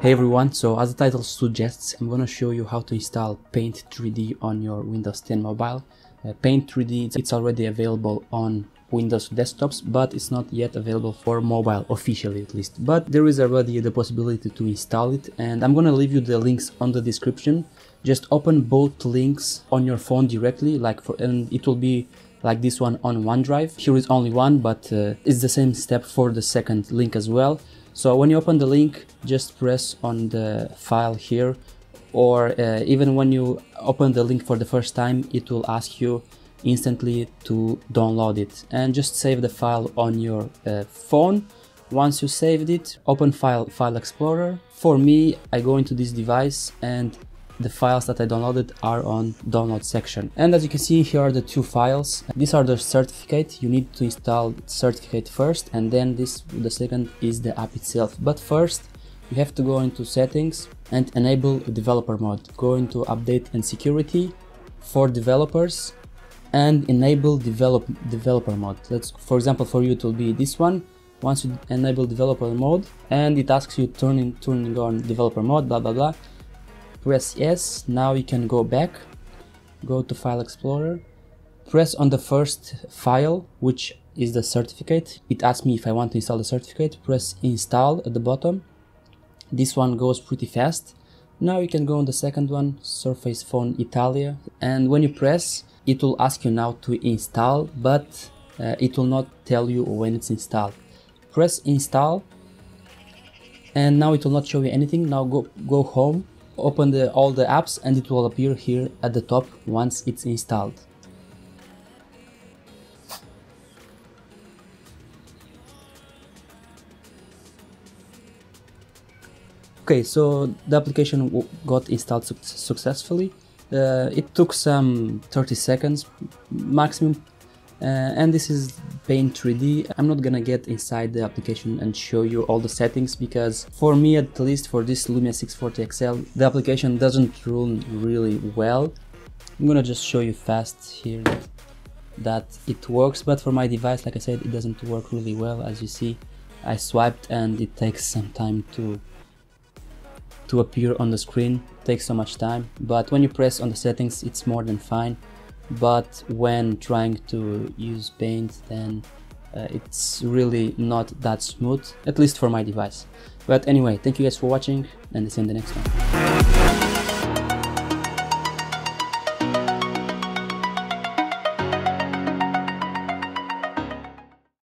Hey everyone, so as the title suggests, I'm gonna show you how to install Paint 3D on your Windows 10 mobile. Uh, Paint 3D, it's already available on Windows desktops, but it's not yet available for mobile, officially at least. But there is already the possibility to install it, and I'm gonna leave you the links on the description. Just open both links on your phone directly, like for, and it will be like this one on OneDrive. Here is only one, but uh, it's the same step for the second link as well. So when you open the link, just press on the file here, or uh, even when you open the link for the first time, it will ask you instantly to download it and just save the file on your uh, phone. Once you saved it, open file file explorer. For me, I go into this device and the files that I downloaded are on download section. And as you can see, here are the two files. These are the certificate. You need to install certificate first, and then this, the second is the app itself. But first, you have to go into settings and enable developer mode. Go into update and security for developers and enable develop developer mode. Let's, for example, for you it will be this one. Once you enable developer mode and it asks you turning turning on developer mode, blah blah blah press yes now you can go back go to file explorer press on the first file which is the certificate. It asks me if I want to install the certificate. Press install at the bottom. This one goes pretty fast. Now you can go on the second one Surface Phone Italia. And when you press it will ask you now to install but uh, it will not tell you when it's installed. Press install. And now it will not show you anything. Now go go home open the, all the apps and it will appear here at the top once it's installed. Okay, so the application got installed su successfully. Uh, it took some 30 seconds maximum Uh, and this is Paint 3D. I'm not gonna get inside the application and show you all the settings because for me at least for this Lumia 640 XL the application doesn't run really well. I'm gonna just show you fast here that, that it works but for my device like I said it doesn't work really well as you see I swiped and it takes some time to to appear on the screen it takes so much time but when you press on the settings it's more than fine but when trying to use paint then uh, it's really not that smooth at least for my device. But anyway thank you guys for watching and see you in the next one